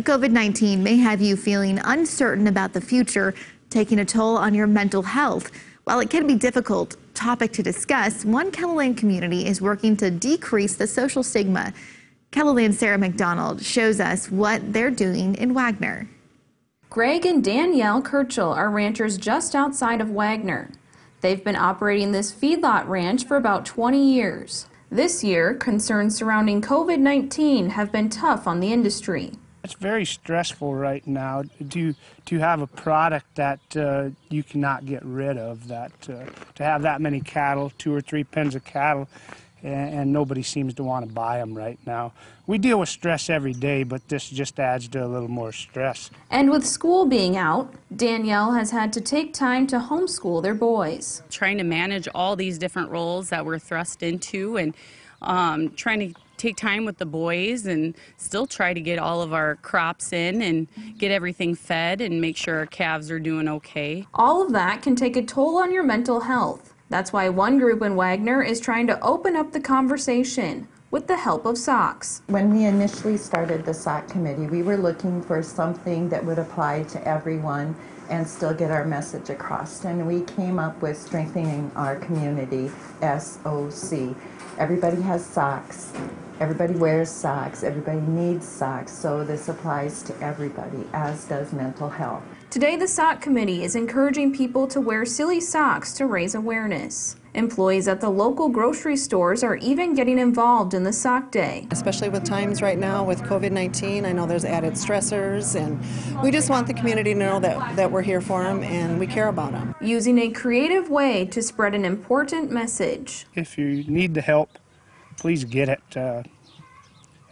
COVID 19 may have you feeling uncertain about the future, taking a toll on your mental health. While it can be difficult topic to discuss, one KELOLAND community is working to decrease the social stigma. KELOLAND's Sarah McDonald shows us what they're doing in Wagner. Greg and Danielle Kirchel are ranchers just outside of Wagner. They've been operating this feedlot ranch for about 20 years. This year, concerns surrounding COVID 19 have been tough on the industry. It's very stressful right now to to have a product that uh, you cannot get rid of. That uh, to have that many cattle, two or three pens of cattle, and, and nobody seems to want to buy them right now. We deal with stress every day, but this just adds to a little more stress. And with school being out, Danielle has had to take time to homeschool their boys. Trying to manage all these different roles that we're thrust into and um, trying to take time with the boys and still try to get all of our crops in and get everything fed and make sure our calves are doing okay. All of that can take a toll on your mental health. That's why one group in Wagner is trying to open up the conversation with the help of SOCS. When we initially started the SOC committee, we were looking for something that would apply to everyone and still get our message across. And we came up with strengthening our community, SOC. Everybody has socks. Everybody wears socks. Everybody needs socks. So this applies to everybody, as does mental health. Today, the SOC committee is encouraging people to wear silly socks to raise awareness. Employees at the local grocery stores are even getting involved in the sock day. Especially with times right now with COVID 19, I know there's added stressors, and we just want the community to know that, that we're here for them and we care about them. Using a creative way to spread an important message. If you need the help, please get it. Uh,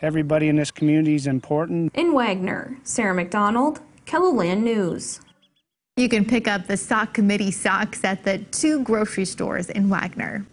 everybody in this community is important. In Wagner, Sarah McDonald, KELOLAND News. You can pick up the SOC committee socks at the two grocery stores in Wagner.